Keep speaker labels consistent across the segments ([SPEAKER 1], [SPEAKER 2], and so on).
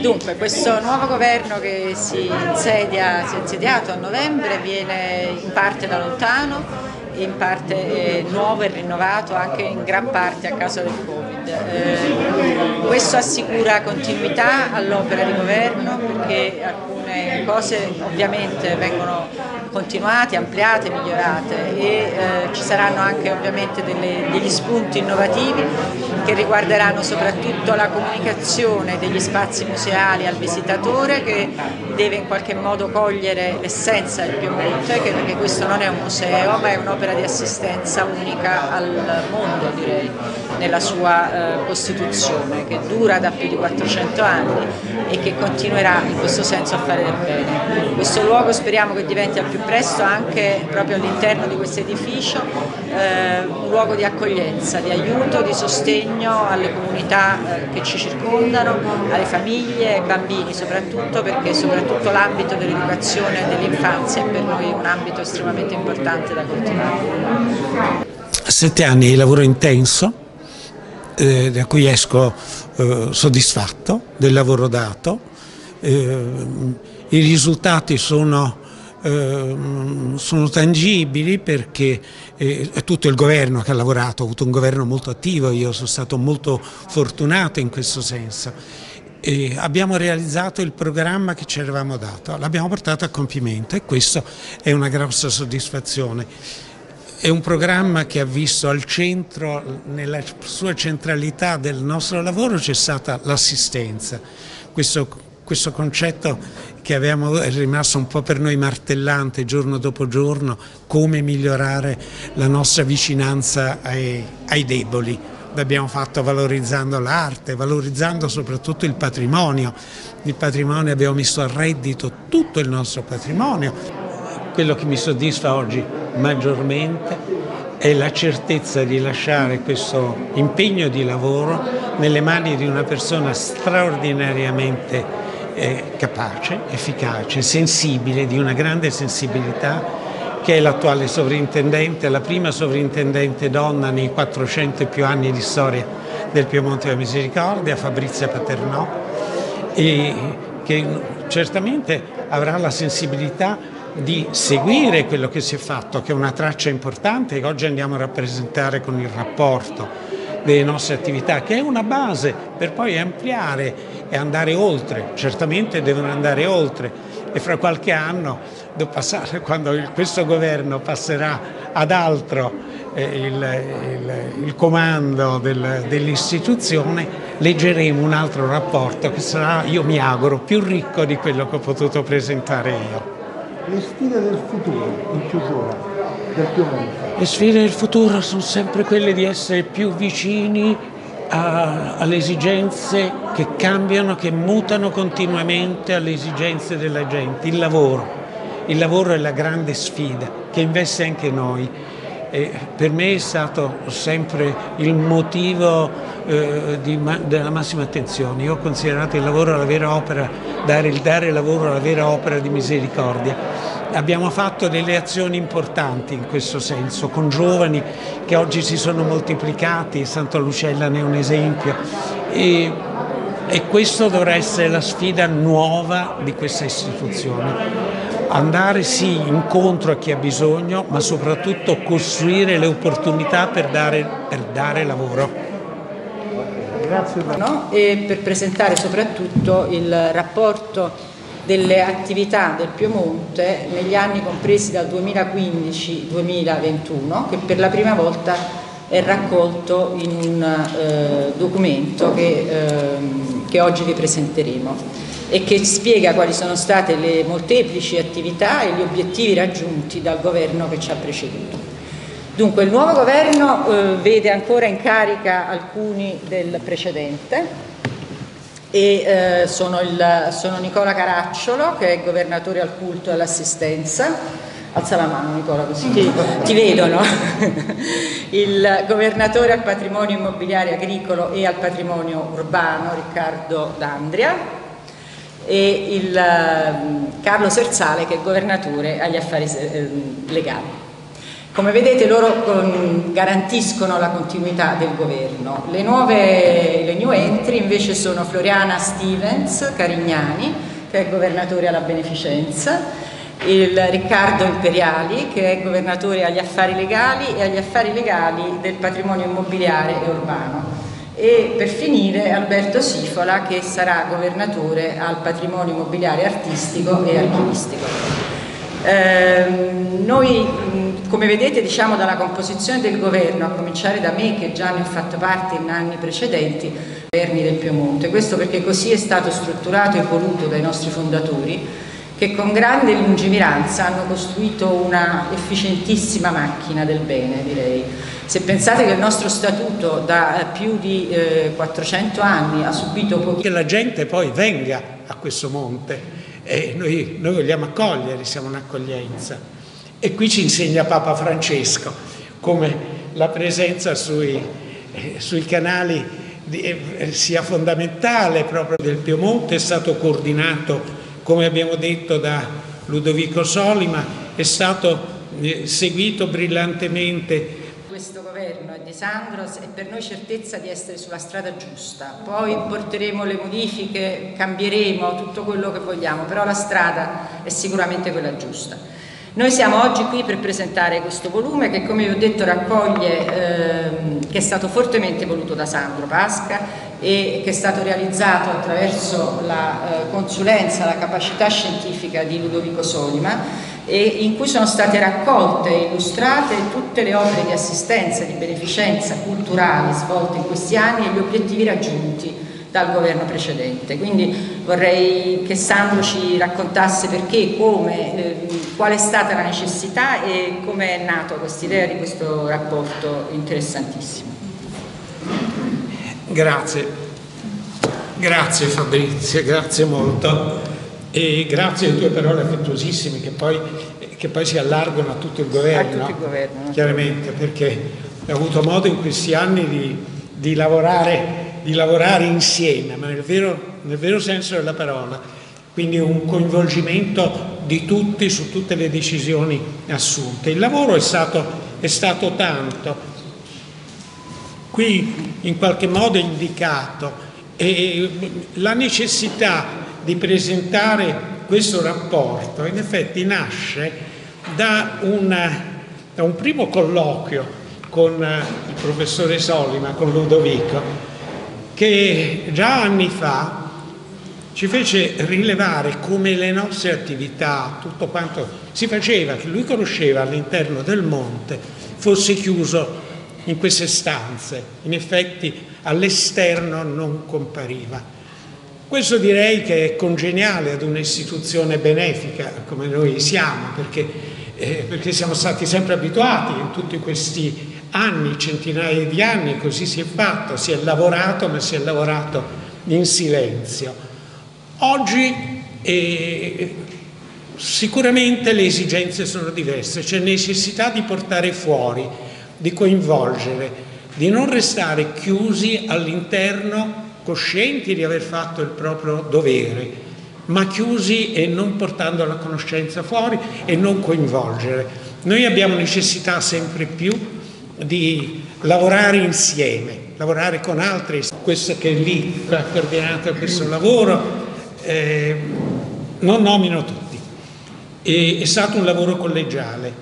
[SPEAKER 1] Dunque, questo nuovo governo che si, insedia, si è insediato a novembre viene in parte da lontano, in parte nuovo e rinnovato anche in gran parte a causa del Covid. Eh, questo assicura continuità all'opera di governo perché alcune cose ovviamente vengono continuate, ampliate, migliorate e eh, ci saranno anche ovviamente delle, degli spunti innovativi che riguarderanno soprattutto la comunicazione degli spazi museali al visitatore che deve in qualche modo cogliere l'essenza del Piemonte, perché questo non è un museo ma è un'opera di assistenza unica al mondo direi, nella sua eh, Costituzione che dura da più di 400 anni e che continuerà in questo senso a fare del bene. Questo luogo speriamo che diventi al più presto anche proprio all'interno di questo edificio eh, un luogo di accoglienza, di aiuto, di sostegno alle comunità eh, che ci circondano, alle famiglie, ai bambini soprattutto perché soprattutto l'ambito dell'educazione e dell'infanzia è per noi un ambito estremamente importante da continuare.
[SPEAKER 2] Sette anni di lavoro intenso, eh, da cui esco eh, soddisfatto del lavoro dato, eh, i risultati sono Ehm, sono tangibili perché eh, è tutto il governo che ha lavorato, ho avuto un governo molto attivo, io sono stato molto fortunato in questo senso. E abbiamo realizzato il programma che ci eravamo dato, l'abbiamo portato a compimento e questa è una grossa soddisfazione. È un programma che ha visto al centro, nella sua centralità del nostro lavoro c'è stata l'assistenza. Questo questo concetto che avevamo, è rimasto un po' per noi martellante giorno dopo giorno, come migliorare la nostra vicinanza ai, ai deboli. L'abbiamo fatto valorizzando l'arte, valorizzando soprattutto il patrimonio. Il patrimonio abbiamo messo a reddito tutto il nostro patrimonio. Quello che mi soddisfa oggi maggiormente è la certezza di lasciare questo impegno di lavoro nelle mani di una persona straordinariamente eh, capace, efficace, sensibile, di una grande sensibilità che è l'attuale sovrintendente, la prima sovrintendente donna nei 400 e più anni di storia del Piemonte della Misericordia, Fabrizia Paternò, e che certamente avrà la sensibilità di seguire quello che si è fatto, che è una traccia importante che oggi andiamo a rappresentare con il rapporto delle nostre attività, che è una base per poi ampliare e andare oltre, certamente devono andare oltre e fra qualche anno, passare, quando questo governo passerà ad altro eh, il, il, il, comando del, dell'istituzione, leggeremo un altro rapporto che sarà, io mi auguro, più ricco di quello che ho potuto presentare io.
[SPEAKER 3] Le sfide del futuro in chiusura del Piemonte?
[SPEAKER 2] Le sfide del futuro sono sempre quelle di essere più vicini a, alle esigenze che cambiano, che mutano continuamente alle esigenze della gente, il lavoro. Il lavoro è la grande sfida che investe anche noi. E per me è stato sempre il motivo eh, di, della massima attenzione. Io ho considerato il lavoro la vera opera, dare il dare lavoro la vera opera di misericordia Abbiamo fatto delle azioni importanti in questo senso, con giovani che oggi si sono moltiplicati, Santa Lucella ne è un esempio, e, e questo dovrà essere la sfida nuova di questa istituzione. Andare sì incontro a chi ha bisogno, ma soprattutto costruire le opportunità per dare, per dare lavoro.
[SPEAKER 1] Grazie. No? E per presentare soprattutto il rapporto delle attività del Piemonte negli anni compresi dal 2015-2021 che per la prima volta è raccolto in un eh, documento che, eh, che oggi vi presenteremo e che spiega quali sono state le molteplici attività e gli obiettivi raggiunti dal governo che ci ha preceduto. Dunque il nuovo governo eh, vede ancora in carica alcuni del precedente, e eh, sono, il, sono, Nicola Caracciolo che è governatore al culto e all'assistenza. Alza la mano Nicola così. Ti, ti vedono. Il governatore al patrimonio immobiliare agricolo e al patrimonio urbano Riccardo D'Andria e il uh, Carlo Serzale che è governatore agli affari uh, legali Come vedete loro garantiscono la continuità del governo. Le nuove, le new entry invece sono Floriana Stevens Carignani, che è governatore alla beneficenza, il Riccardo Imperiali, che è governatore agli affari legali e agli affari legali del patrimonio immobiliare e urbano. E per finire Alberto Sifola, che sarà governatore al patrimonio immobiliare artistico e archivistico. Eh, noi come vedete diciamo dalla composizione del governo, a cominciare da me che già ne ho fatto parte in anni precedenti, governi del Piemonte, questo perché così è stato strutturato e voluto dai nostri fondatori che con grande lungimiranza hanno costruito una efficientissima macchina del bene direi. Se pensate che il nostro statuto da più di eh, 400 anni ha subito pochi...
[SPEAKER 2] Che la gente poi venga a questo monte e noi, noi vogliamo accogliere, siamo un'accoglienza. E qui ci insegna Papa Francesco come la presenza sui, eh, sui canali di, eh, sia fondamentale proprio del Piemonte, è stato coordinato, come abbiamo detto, da Ludovico Solima, è stato eh, seguito brillantemente
[SPEAKER 1] questo governo e di Sandros è per noi certezza di essere sulla strada giusta, poi porteremo le modifiche, cambieremo tutto quello che vogliamo, però la strada è sicuramente quella giusta. Noi siamo oggi qui per presentare questo volume che come vi ho detto raccoglie, ehm, che è stato fortemente voluto da Sandro Pasca e che è stato realizzato attraverso la eh, consulenza, la capacità scientifica di Ludovico Solima e in cui sono state raccolte e illustrate tutte le opere di assistenza, di beneficenza culturali svolte in questi anni e gli obiettivi raggiunti dal governo precedente. Quindi vorrei che Sandro ci raccontasse perché, come, eh, qual è stata la necessità e come è nata questa di questo rapporto interessantissimo.
[SPEAKER 2] Grazie, grazie Fabrizio, grazie molto. E grazie alle tue parole affettuosissime che poi, che poi si allargano a tutto il governo,
[SPEAKER 1] tutto il governo
[SPEAKER 2] chiaramente, perché ho avuto modo in questi anni di, di, lavorare, di lavorare, insieme, ma nel vero, nel vero senso della parola, quindi un coinvolgimento di tutti su tutte le decisioni assunte. Il lavoro è stato, è stato tanto, qui in qualche modo indicato. E la necessità di presentare questo rapporto in effetti nasce da, una, da un primo colloquio con eh, il professore Solima, con Ludovico, che già anni fa ci fece rilevare come le nostre attività, tutto quanto si faceva, che lui conosceva all'interno del monte, fosse chiuso in queste stanze. In effetti all'esterno non compariva. Questo direi che è congeniale ad un'istituzione benefica come noi siamo, perché, eh, perché, siamo stati sempre abituati in tutti questi anni, centinaia di anni, così si è fatto, si è lavorato, ma si è lavorato in silenzio. Oggi eh, sicuramente le esigenze sono diverse, c'è necessità di portare fuori, di coinvolgere, di non restare chiusi all'interno coscienti di aver fatto il proprio dovere, ma chiusi e non portando la conoscenza fuori e non coinvolgere. Noi abbiamo necessità sempre più di lavorare insieme, lavorare con altri. Questo che è lì ha coordinato questo lavoro, eh, non nomino tutti. E, è stato un lavoro collegiale,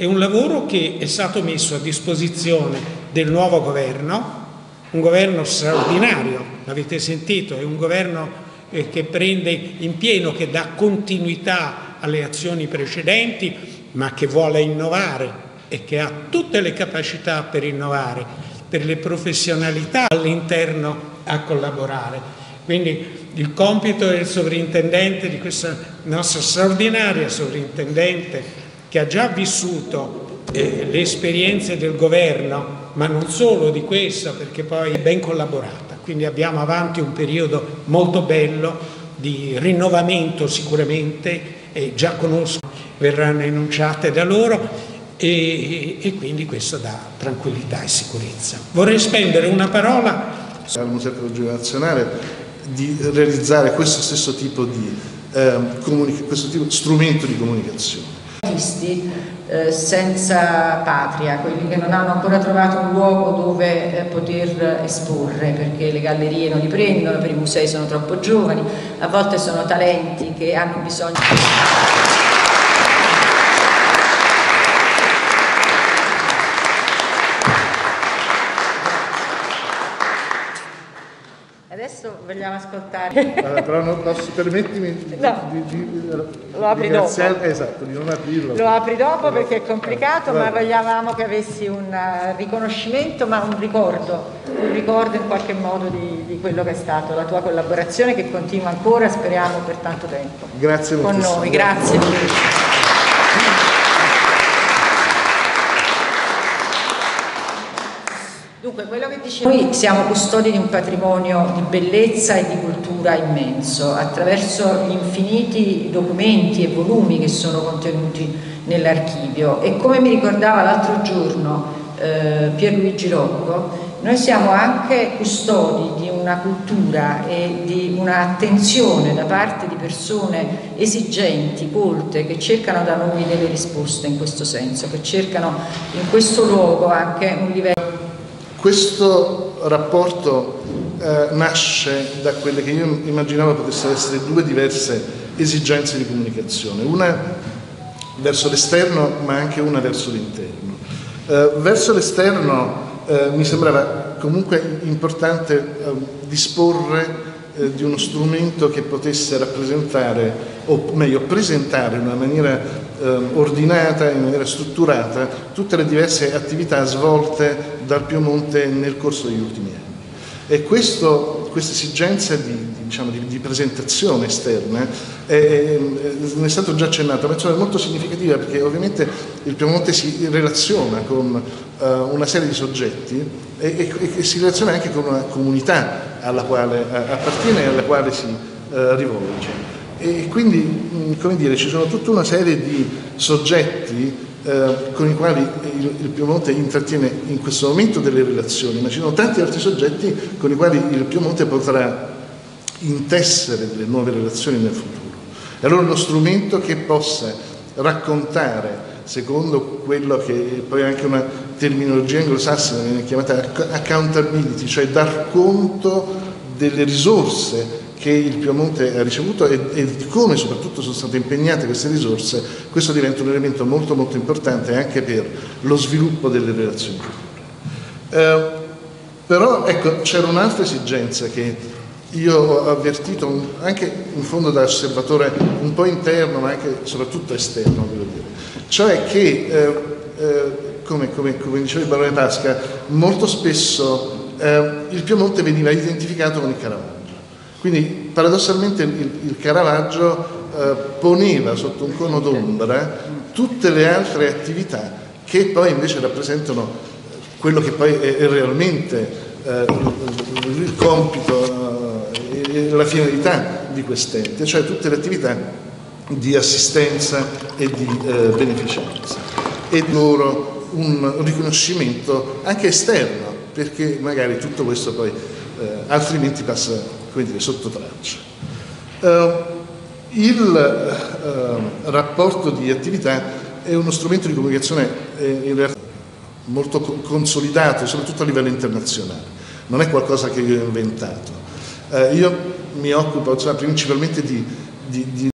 [SPEAKER 2] è un lavoro che è stato messo a disposizione del nuovo governo, un governo straordinario, l'avete sentito, è un governo eh, che prende in pieno, che dà continuità alle azioni precedenti, ma che vuole innovare e che ha tutte le capacità per innovare, per le professionalità all'interno a collaborare. Quindi il compito del sovrintendente, di questa nostra straordinaria sovrintendente, che ha già vissuto eh, le esperienze del governo ma non solo di questo, perché poi è ben collaborata. Quindi abbiamo avanti un periodo molto bello di rinnovamento sicuramente, e già conosco, verranno enunciate da loro e, e quindi questo dà tranquillità e sicurezza. Vorrei spendere una parola
[SPEAKER 4] al Museo Archeologico Nazionale di realizzare questo stesso tipo di eh, questo tipo, strumento di comunicazione.
[SPEAKER 1] Artisti eh, senza patria, quelli che non hanno ancora trovato un luogo dove eh, poter esporre, perché le gallerie non li prendono, per i musei sono troppo giovani, a volte sono talenti che hanno bisogno... Adesso vogliamo ascoltare.
[SPEAKER 4] Allora, però non posso permettermi
[SPEAKER 1] No.
[SPEAKER 4] di, di,
[SPEAKER 1] Lo apri
[SPEAKER 4] di
[SPEAKER 1] dopo.
[SPEAKER 4] Esatto, di non aprirlo.
[SPEAKER 1] Lo apri dopo perché è complicato, ma
[SPEAKER 4] Vabbè.
[SPEAKER 1] vogliamo che avessi un eh, riconoscimento, ma un ricordo, un ricordo in qualche modo di, di quello che è stato la tua collaborazione che continua ancora, speriamo, per tanto tempo.
[SPEAKER 4] Grazie
[SPEAKER 1] Con
[SPEAKER 4] moltissimo.
[SPEAKER 1] noi, grazie. Dunque, quello che dicevo, noi siamo custodi di un patrimonio di bellezza e di cultura immenso, attraverso gli infiniti documenti e volumi che sono contenuti nell'archivio. E come mi ricordava l'altro giorno eh, Pierluigi Rocco, noi siamo anche custodi di una cultura e di un'attenzione da parte di persone esigenti, colte, che cercano da noi delle risposte in questo senso, che cercano in questo luogo anche un livello
[SPEAKER 4] Questo rapporto eh, nasce da quelle che io immaginavo potessero essere due diverse esigenze di comunicazione, una verso l'esterno ma anche una verso l'interno. Eh, verso l'esterno eh, mi sembrava comunque importante eh, disporre eh, di uno strumento che potesse rappresentare, o meglio presentare in una maniera eh, ordinata, in maniera strutturata, tutte le diverse attività svolte dal Piemonte nel corso degli ultimi anni. E questo, questa esigenza di, di, diciamo, di, di presentazione esterna è, è, è stato già accennato, ma insomma è molto significativa perché ovviamente il Piemonte si relaziona con uh, una serie di soggetti e, e, e, si relaziona anche con una comunità alla quale appartiene e alla quale si uh, rivolge. E quindi, come dire, ci sono tutta una serie di soggetti eh, con i quali il, il, Piemonte intrattiene in questo momento delle relazioni, ma ci sono tanti altri soggetti con i quali il Piemonte potrà intessere delle nuove relazioni nel futuro. E allora uno strumento che possa raccontare, secondo quello che poi è anche una terminologia anglosassone viene chiamata accountability, cioè dar conto delle risorse che il Piemonte ha ricevuto e, di come soprattutto sono state impegnate queste risorse, questo diventa un elemento molto molto importante anche per lo sviluppo delle relazioni future. Eh, però ecco, c'era un'altra esigenza che io ho avvertito anche in fondo da osservatore un po' interno ma anche soprattutto esterno, devo dire, cioè che eh, eh, come, come, come, diceva il Barone Pasca, molto spesso eh, il Piemonte veniva identificato con il Caravaggio. Quindi paradossalmente il, il Caravaggio eh, poneva sotto un cono d'ombra tutte le altre attività che poi invece rappresentano quello che poi è, è realmente eh, il, compito eh, e la finalità di quest'ente, cioè tutte le attività di assistenza e di eh, beneficenza. E loro un riconoscimento anche esterno, perché magari tutto questo poi eh, altrimenti passa come dire, sotto traccia. Uh, il uh, rapporto di attività è uno strumento di comunicazione eh, in realtà molto consolidato, soprattutto a livello internazionale, non è qualcosa che io ho inventato. Uh, io mi occupo insomma, principalmente di, di, di